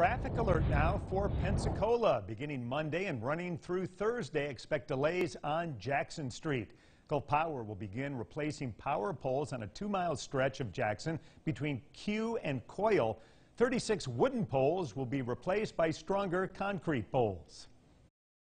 traffic alert now for Pensacola. Beginning Monday and running through Thursday, expect delays on Jackson Street. Gulf Power will begin replacing power poles on a two-mile stretch of Jackson between Q and Coil. 36 wooden poles will be replaced by stronger concrete poles.